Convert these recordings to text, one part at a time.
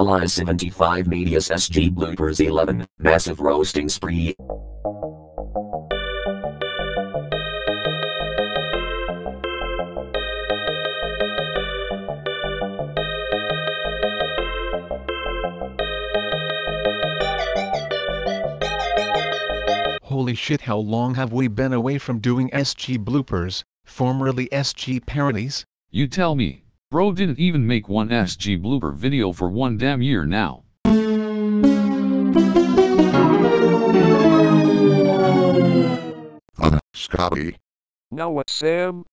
Kolya 75 Media's SG Bloopers 11 Massive Roasting Spree. Holy shit how long have we been away from doing SG bloopers, formerly SG parodies? You tell me. Bro didn't even make one SG blooper video for one damn year now. Uh, Scotty. Now what, Sam?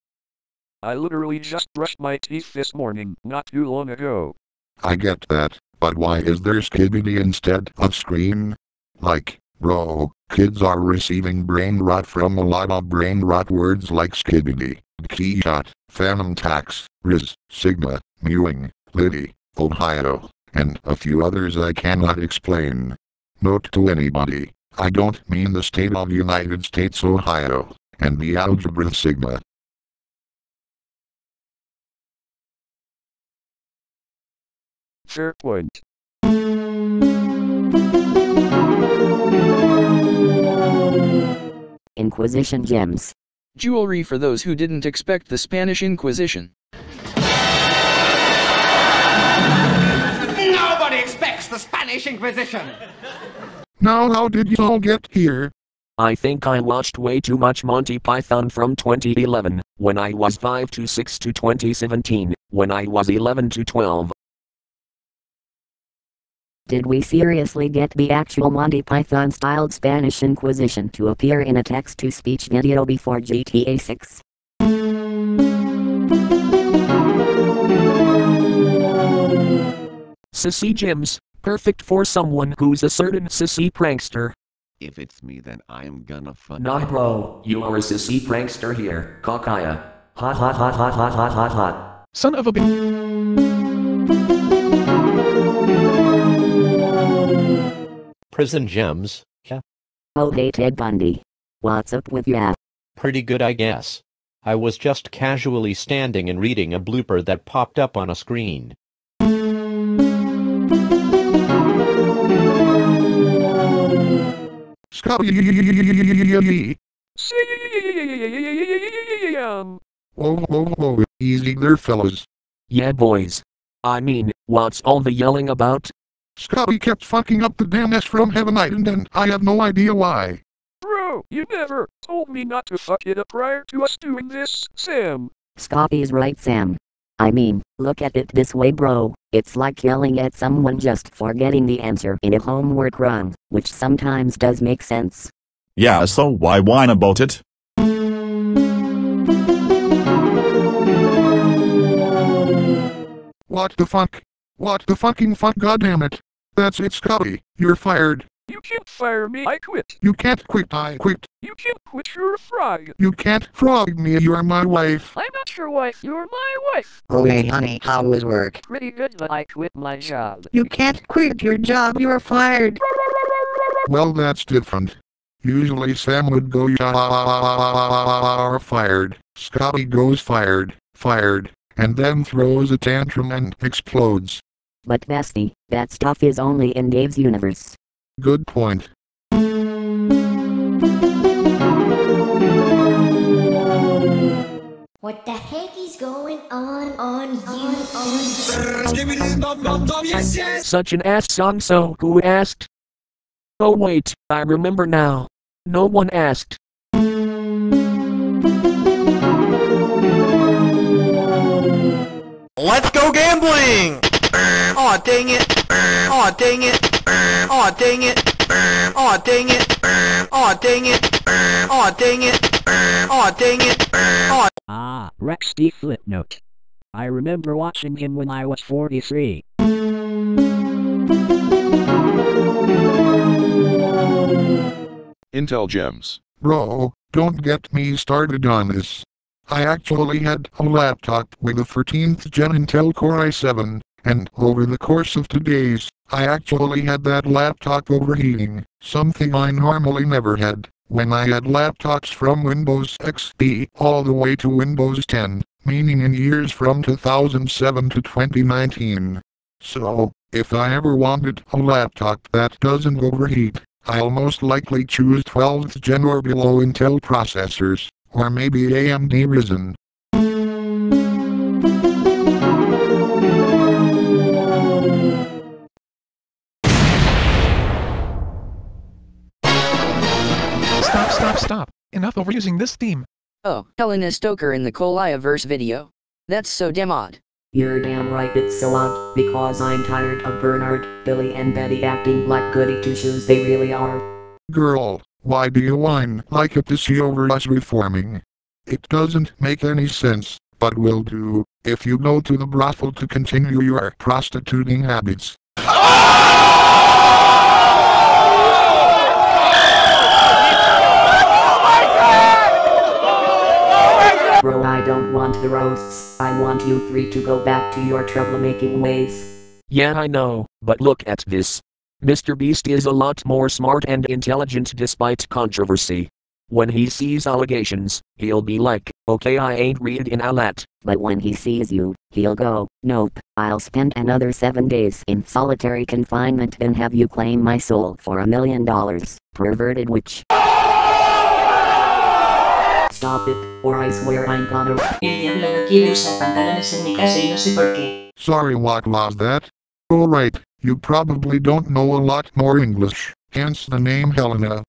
I literally just brushed my teeth this morning, not too long ago. I get that, but why is there Skibidi instead of Scream? Like, bro, kids are receiving brain rot from a lot of brain rot words like Skibidi, Keyshot, Fanum Tax, Rizz, Sigma, Mewing, Liddy, Ohio, and a few others I cannot explain. Note to anybody, I don't mean the state of United States Ohio, and the algebra Sigma. Fair Inquisition gems. Jewelry for those who didn't expect the Spanish Inquisition. Nobody expects the Spanish Inquisition. Now how did you all get here? I think I watched way too much Monty Python from 2011, when I was 5 to 6 to 2017, when I was 11 to 12. Did we seriously get the actual Monty Python styled Spanish Inquisition to appear in a text to speech video before GTA 6? Sissy Jims, perfect for someone who's a certain sissy prankster. If it's me then I'm gonna fuck. Nah bro, you are a sissy prankster here, Kakaya. Hot hot hot hot hot hot hot hot. Son of a bitch. Prison gems, yeah, Oh hey Ted Bundy. What's up with ya? pretty good I guess. I was just casually standing and reading a blooper that popped up on a screen. Scotty. Sam. Whoa, whoa, whoa, easy there fellas. Yeah boys. I mean, what's all the yelling about? Scotty kept fucking up the damn S from Heaven Island and I have no idea why. Bro, you never told me not to fuck it up prior to us doing this, Sam. Scotty's right Sam. I mean, look at it this way bro, it's like yelling at someone just for getting the answer in a homework run, which sometimes does make sense. Yeah, so why whine about it? What the fuck? What the fucking fuck goddammit? That's it Scotty, you're fired. You can't fire me, I quit. You can't quit I quit. You can't quit, you're a frog. You can't frog me you're my wife. I'm not your wife, you're my wife. Oh hey honey, how was work? Pretty good, but I quit my job. You can't quit your job, you are fired. Well that's different. Usually Sam would go "You're fired. Scotty goes fired, fired, and then throws a tantrum and explodes. But bestie, that stuff is only in Dave's universe. Good point. What the heck is going on on you on Such an ass song so who asked? Oh wait, I remember now. No one asked. Let's go gambling! Aw dang it! Aw dang it! Aw dang it! Aw dang it! Aw dang it! Aw dang it! Aw dang it! Aw Ah, Raxdflipnote. I remember watching him when I was 43. Intel gems. Bro, don't get me started on this. I actually had a laptop with a 13th gen Intel Core i7, and over the course of two days, I actually had that laptop overheating, something I normally never had, when I had laptops from Windows XP all the way to Windows 10, meaning in years from 2007 to 2019. So, if I ever wanted a laptop that doesn't overheat, I'll most likely choose 12th gen or below Intel processors, or maybe AMD Ryzen. Enough overusing this theme. Oh, Helena Stoker in the Kolyaverse video. That's so damn odd. You're damn right it's so odd, because I'm tired of Bernard, Billy and Betty acting like goody two-shoes they really are. Girl, why do you whine like a pussy over us reforming? It doesn't make any sense, but will do, if you go to the brothel to continue your prostituting habits. Bro I don't want the roasts, I want you three to go back to your troublemaking ways. Yeah, I know, but look at this. Mr. Beast is a lot more smart and intelligent despite controversy. When he sees allegations, he'll be like, okay, I ain't read in a lot. But when he sees you, he'll go, nope, I'll spend another seven days in solitary confinement and have you claim my soul for a million dollars, perverted witch. Stop it, or I swear I'm gonna... El diablo no quiere usar pantalones en mi casa y no sé por qué. Sorry what was that? Alright, you probably don't know a lot more English, hence the name Helena.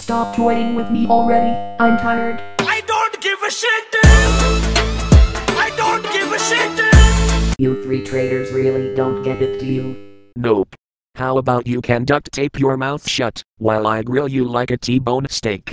Stop toying with me already, I'm tired. You three traitors really don't get it, do you? Nope. How about you can duct tape your mouth shut, while I grill you like a T-bone steak?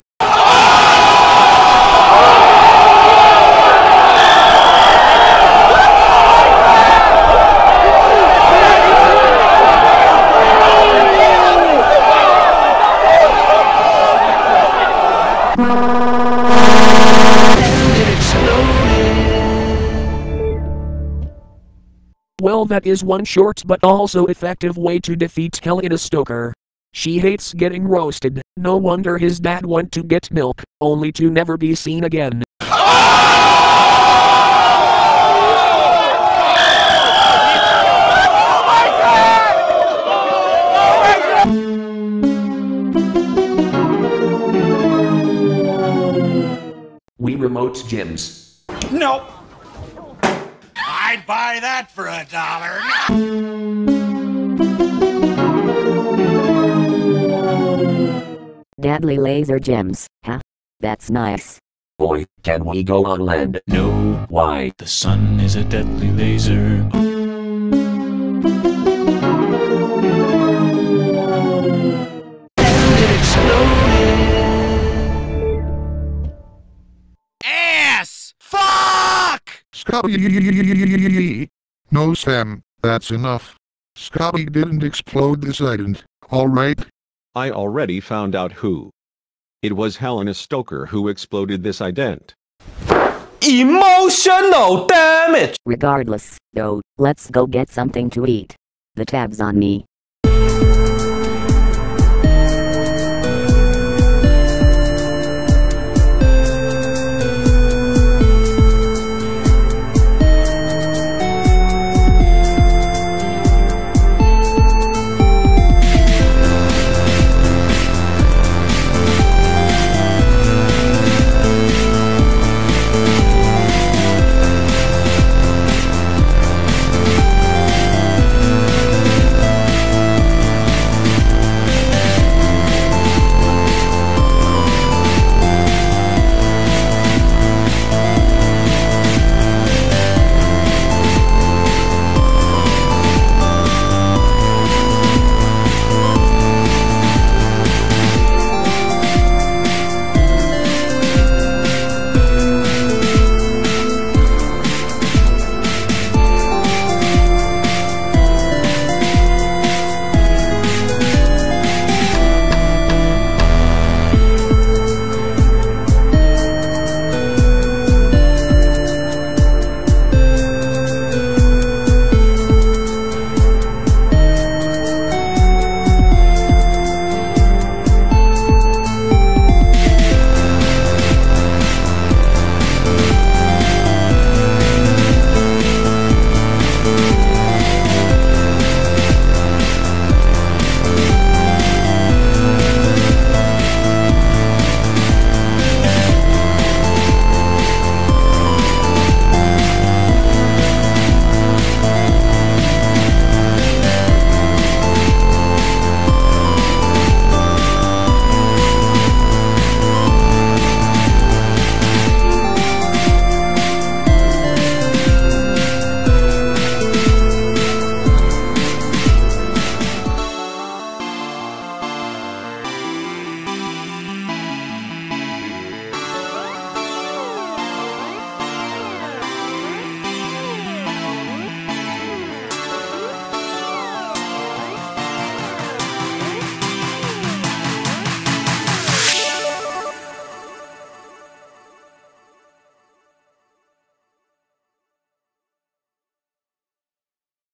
Well, that is one short but also effective way to defeat Helena Stoker. She hates getting roasted, no wonder his dad went to get milk, only to never be seen again. Wii Remote gyms. Nope. I'd buy that for a dollar. Deadly laser gems, huh? That's nice. Boy, can we go on land? No. Why? The sun is a deadly laser. No Sam, that's enough. Scotty didn't explode this ident, alright? I already found out who. It was Helena Stoker who exploded this ident. Emotional damage! Regardless, though, let's go get something to eat. The tab's on me.